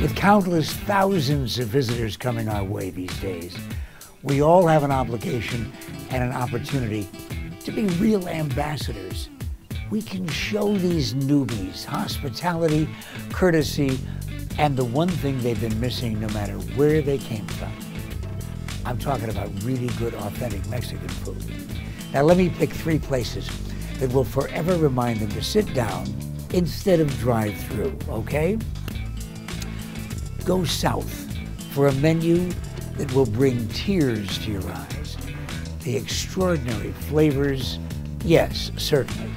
With countless thousands of visitors coming our way these days, we all have an obligation and an opportunity to be real ambassadors. We can show these newbies hospitality, courtesy, and the one thing they've been missing no matter where they came from. I'm talking about really good, authentic Mexican food. Now, let me pick three places that will forever remind them to sit down instead of drive through, okay? Go south for a menu that will bring tears to your eyes. The extraordinary flavors, yes, certainly.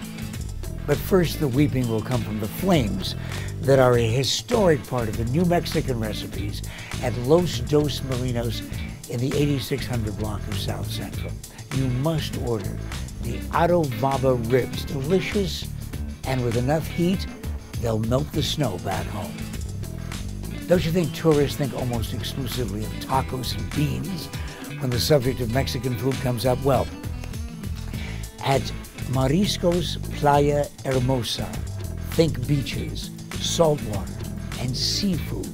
But first, the weeping will come from the flames that are a historic part of the New Mexican recipes at Los Dos Molinos in the 8600 block of South Central. You must order the Adovada ribs, delicious and with enough heat, they'll melt the snow back home. Don't you think tourists think almost exclusively of tacos and beans when the subject of Mexican food comes up? Well, at Mariscos Playa Hermosa, think beaches, salt water, and seafood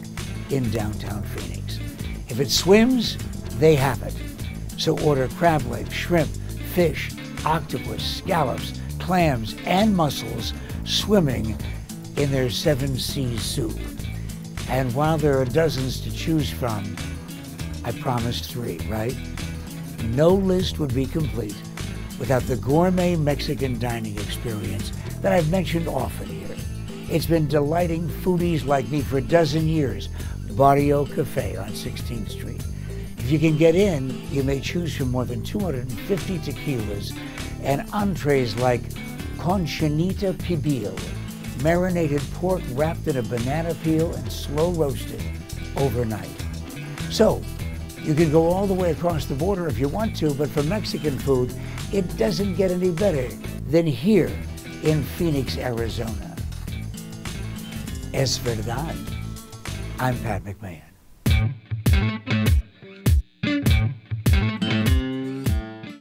in downtown Phoenix. If it swims, they have it. So order crab legs, shrimp, fish, octopus, scallops, clams, and mussels swimming in their seven seas soup. And while there are dozens to choose from, I promised three, right? No list would be complete without the gourmet Mexican dining experience that I've mentioned often here. It's been delighting foodies like me for a dozen years. Barrio Cafe on 16th Street. If you can get in, you may choose from more than 250 tequilas and entrees like cochinita pibil, marinated pork wrapped in a banana peel and slow roasted overnight. So, you can go all the way across the border if you want to, but for Mexican food, it doesn't get any better than here in Phoenix, Arizona. Es verdad. I'm Pat McMahon.